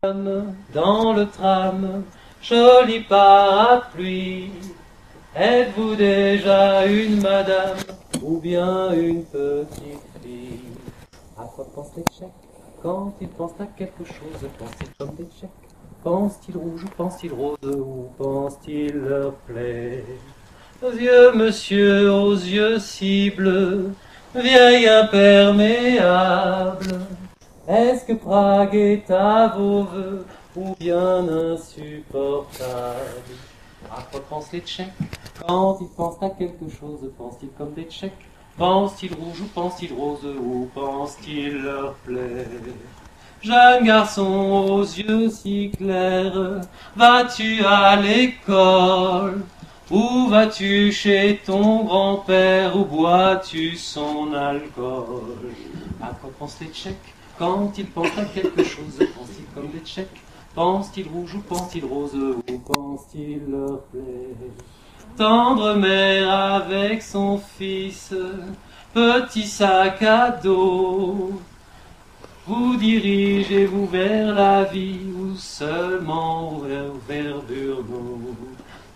Dans le tram, joli parapluie, êtes-vous déjà une madame ou bien une petite fille? À quoi pensent les tchèques quand ils pensent à quelque chose Pensent-ils comme des tchèques Pensent-ils rouge ou pensent-ils rose ou pensent-ils leur plaît Aux yeux, monsieur, aux yeux si bleus, vieille imperméable. Est-ce que Prague est à vos voeux ou bien insupportable? À quoi pensent les Tchèques. Quand ils pensent à quelque chose Pensent-ils comme des Tchèques? Pensent-ils rouge ou pensent-ils rose ou pensent-ils leur plaît Jeune garçon aux yeux si clairs, vas-tu à l'école? Où vas-tu chez ton grand-père Où bois-tu son alcool? À quoi pensent les Tchèques? Quand ils pensent à quelque chose Pensent-ils comme des Tchèques Pensent-ils rouge ou pensent-ils rose? Ou pensent-ils leur plaît Tendre mère avec son fils, petit sac à dos. Vous dirigez-vous vers la vie ou seulement vers, vers Burno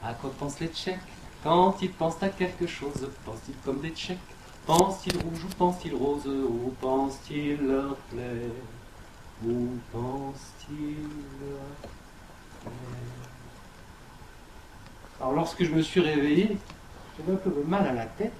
À quoi pensent les Tchèques quand ils pensent à quelque chose Pensent-ils comme des Tchèques Pensent-ils rouge ou pensent-ils rose Ou pensent-ils leur plaît Où pensent-ils leur Alors lorsque je me suis réveillé, j'avais un peu mal à la tête.